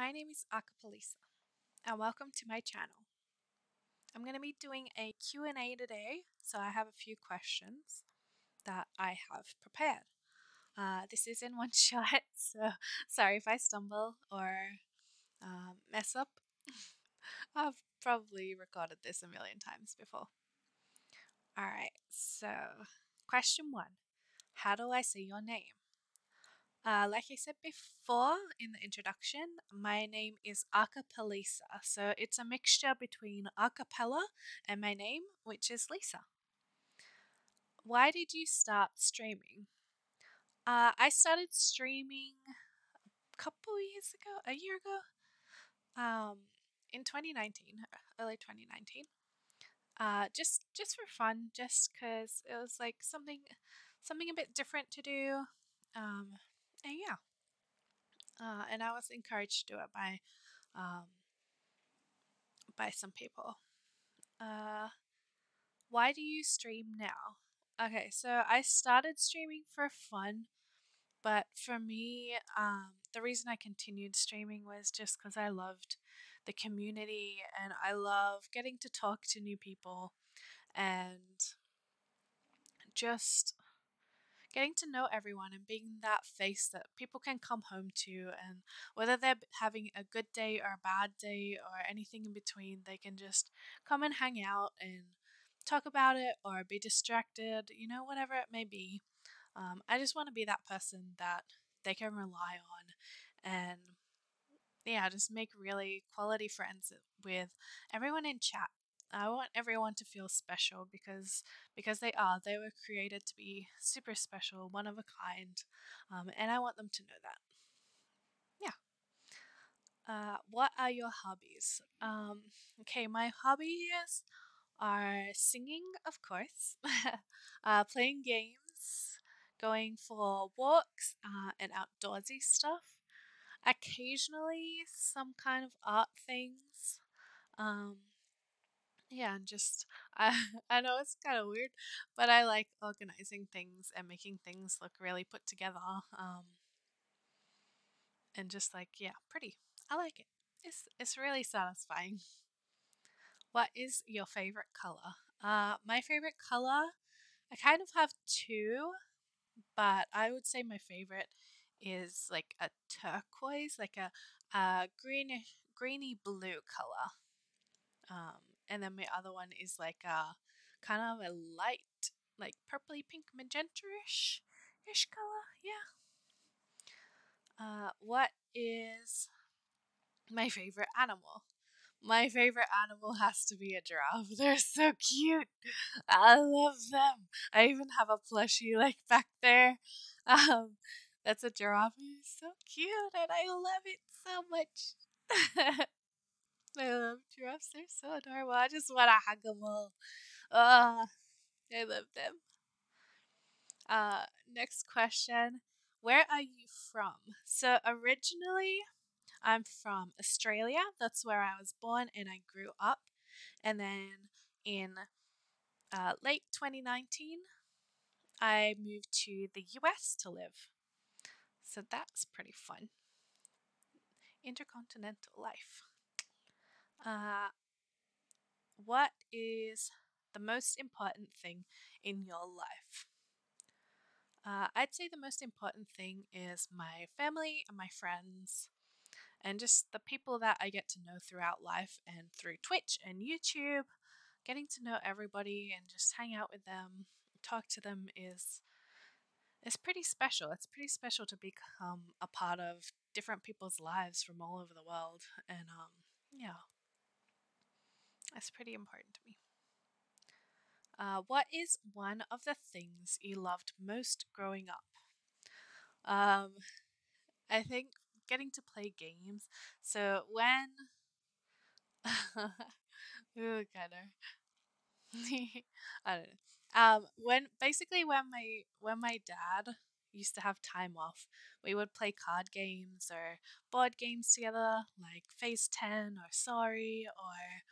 My name is Acapelisa and welcome to my channel. I'm going to be doing a Q&A today, so I have a few questions that I have prepared. Uh, this is in one shot, so sorry if I stumble or um, mess up. I've probably recorded this a million times before. Alright, so question one How do I say your name? Uh, like I said before in the introduction, my name is Acapelisa, so it's a mixture between acapella and my name, which is Lisa. Why did you start streaming? Uh, I started streaming a couple years ago, a year ago, um, in 2019, early 2019. Uh, just just for fun, just because it was like something something a bit different to do. Um, and yeah, uh, and I was encouraged to do it by um, by some people. Uh, why do you stream now? Okay, so I started streaming for fun, but for me, um, the reason I continued streaming was just because I loved the community and I love getting to talk to new people and just getting to know everyone and being that face that people can come home to and whether they're having a good day or a bad day or anything in between they can just come and hang out and talk about it or be distracted you know whatever it may be. Um, i just want to be that person that they can rely on and yeah just make really quality friends with everyone in chat I want everyone to feel special because because they are. They were created to be super special, one of a kind, um, and I want them to know that. Yeah. Uh, what are your hobbies? Um, okay, my hobbies are singing, of course, uh, playing games, going for walks, uh, and outdoorsy stuff. Occasionally, some kind of art things. Um, yeah, and just I I know it's kind of weird, but I like organizing things and making things look really put together. Um, and just like yeah, pretty. I like it. It's it's really satisfying. What is your favorite color? Uh, my favorite color, I kind of have two, but I would say my favorite is like a turquoise, like a, a greenish, greeny blue color. Um, and then my other one is like a kind of a light, like purpley pink magenta-ish ish color. Yeah. Uh, what is my favorite animal? My favorite animal has to be a giraffe. They're so cute. I love them. I even have a plushie like back there. Um, that's a giraffe. It's so cute and I love it so much. I love giraffes. They're so adorable. I just want to hug them all. Oh, I love them. Uh, next question. Where are you from? So originally, I'm from Australia. That's where I was born and I grew up. And then in uh, late 2019, I moved to the US to live. So that's pretty fun. Intercontinental life. Uh, what is the most important thing in your life? Uh, I'd say the most important thing is my family and my friends, and just the people that I get to know throughout life and through Twitch and YouTube. Getting to know everybody and just hang out with them, talk to them is is pretty special. It's pretty special to become a part of different people's lives from all over the world, and um, yeah. That's pretty important to me. Uh, what is one of the things you loved most growing up? Um, I think getting to play games. So when, ooh, of, I don't know. Um, when basically when my when my dad used to have time off, we would play card games or board games together, like Phase Ten or Sorry or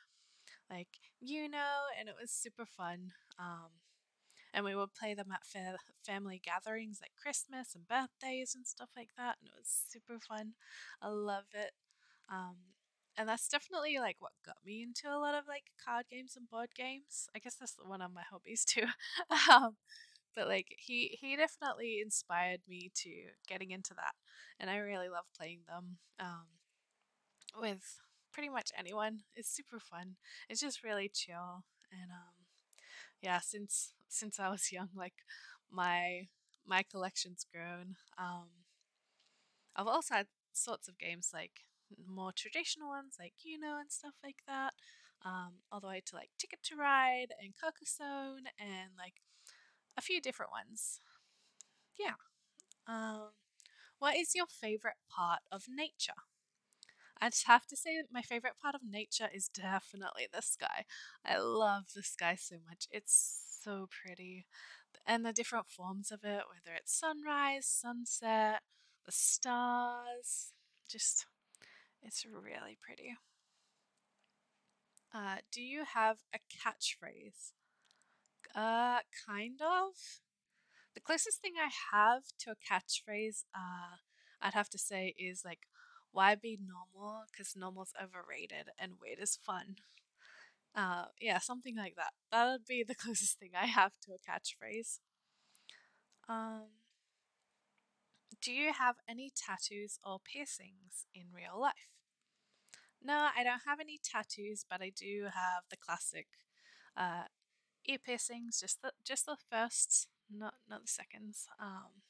like you know, and it was super fun. Um, and we would play them at fa- family gatherings like Christmas and birthdays and stuff like that, and it was super fun. I love it. Um, and that's definitely like what got me into a lot of like card games and board games. I guess that's one of my hobbies too. um, but like he he definitely inspired me to getting into that, and I really love playing them um, with pretty much anyone. It's super fun. It's just really chill, and um, yeah, since since I was young, like my my collection's grown. Um, I've also had sorts of games like more traditional ones like Uno and stuff like that, um, all the way to like Ticket to Ride and Carcassonne and like a few different ones. Yeah. Um, what is your favorite part of nature? I just have to say my favorite part of nature is definitely the sky. I love the sky so much. It's so pretty. And the different forms of it, whether it's sunrise, sunset, the stars, just it's really pretty. Uh, do you have a catchphrase? Uh, kind of. The closest thing I have to a catchphrase, uh, I'd have to say is like, why be normal? Because normal's overrated and weird is fun. Uh, yeah, something like that. That would be the closest thing I have to a catchphrase. Um, do you have any tattoos or piercings in real life? No, I don't have any tattoos, but I do have the classic uh, ear piercings, just the just the first, not not the seconds. Um,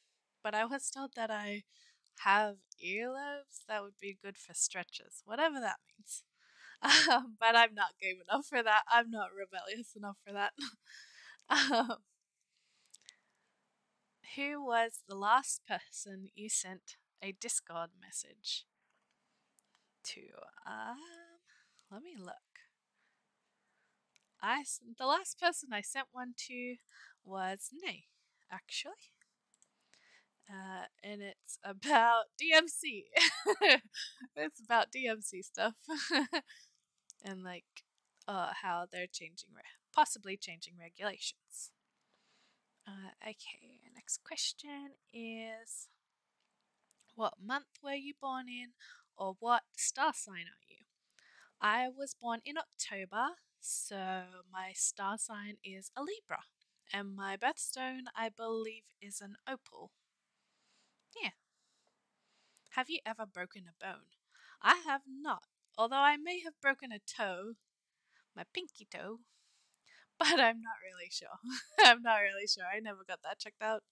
but I was told that I have earlobes that would be good for stretches, whatever that means. Um, but I'm not game enough for that. I'm not rebellious enough for that. um, who was the last person you sent a Discord message to? Um, let me look. I the last person I sent one to was Nay, actually. Uh, and it's about DMC. it's about DMC stuff, and like, uh, how they're changing, re- possibly changing regulations. Uh, okay, next question is What month were you born in, or what star sign are you? I was born in October, so my star sign is a Libra, and my birthstone, I believe, is an opal. Yeah. Have you ever broken a bone? I have not, although I may have broken a toe, my pinky toe, but I'm not really sure. I'm not really sure. I never got that checked out.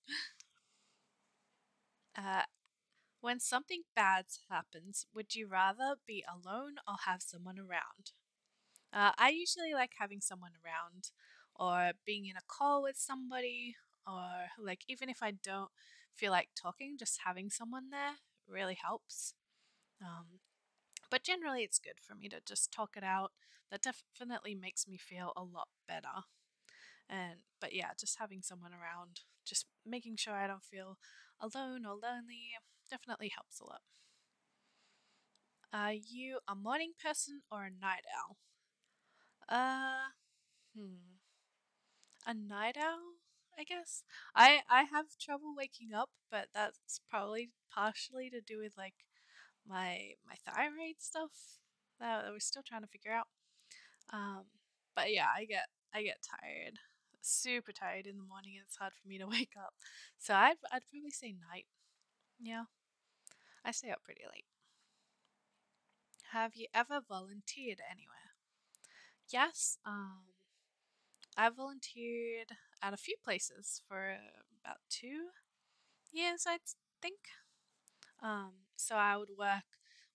Uh, when something bad happens, would you rather be alone or have someone around? Uh, I usually like having someone around or being in a call with somebody, or like even if I don't feel like talking, just having someone there really helps. Um, but generally, it's good for me to just talk it out. That definitely makes me feel a lot better. And but yeah, just having someone around, just making sure I don't feel alone or lonely, definitely helps a lot. Are you a morning person or a night owl? Uh, hmm, a night owl, I guess. I I have trouble waking up, but that's probably partially to do with like my my thyroid stuff that, that we're still trying to figure out. Um, but yeah, I get I get tired, super tired in the morning, and it's hard for me to wake up. So I'd I'd probably say night. Yeah, I stay up pretty late. Have you ever volunteered anywhere? Yes. Um, I volunteered at a few places for about two years, I think. Um, so I would work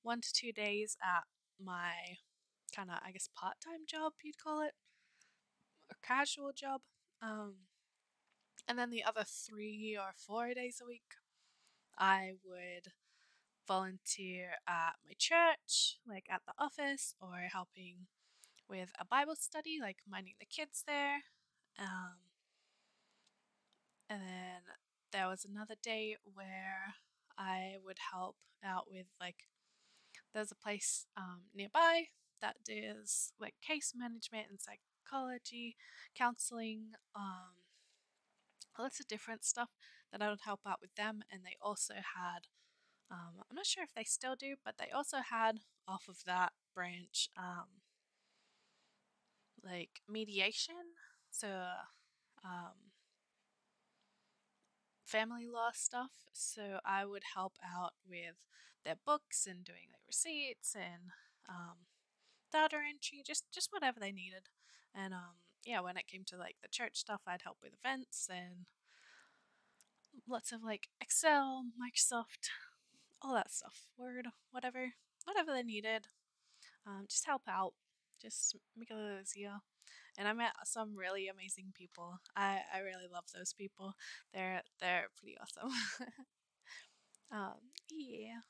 one to two days at my kind of, I guess, part time job, you'd call it, a casual job. Um, and then the other three or four days a week, I would volunteer at my church, like at the office, or helping with a Bible study, like minding the kids there. Um, and then there was another day where I would help out with like there's a place um, nearby that does like case management and psychology, counseling, um, lots of different stuff that I would help out with them. And they also had Um, I'm not sure if they still do, but they also had off of that branch um, like mediation. So, um, family law stuff. So I would help out with their books and doing their receipts and um, data entry, just just whatever they needed. And um, yeah, when it came to like the church stuff, I'd help with events and lots of like Excel, Microsoft, all that stuff, Word, whatever, whatever they needed. Um, just help out, just make it a little easier. And I met some really amazing people. I, I really love those people. They're they're pretty awesome. um, yeah.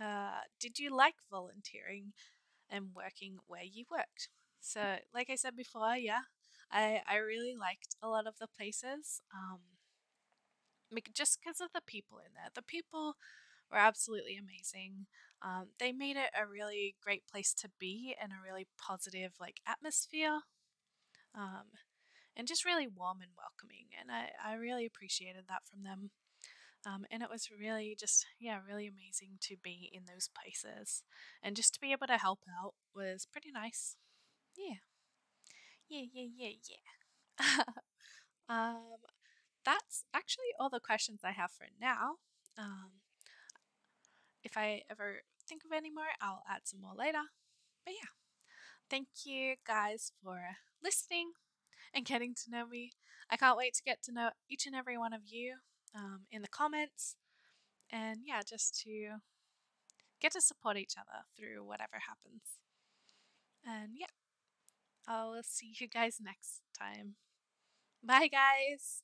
Uh, did you like volunteering and working where you worked? So, like I said before, yeah, I I really liked a lot of the places. Um, just because of the people in there. The people were absolutely amazing. Um, they made it a really great place to be and a really positive like atmosphere. Um, and just really warm and welcoming. And I, I really appreciated that from them. Um, and it was really just, yeah, really amazing to be in those places. And just to be able to help out was pretty nice. Yeah. Yeah, yeah, yeah, yeah. um, that's actually all the questions I have for now. Um, if I ever think of any more, I'll add some more later. But yeah, thank you guys for listening and getting to know me. I can't wait to get to know each and every one of you um, in the comments. And yeah, just to get to support each other through whatever happens. And yeah, I'll see you guys next time. Bye, guys.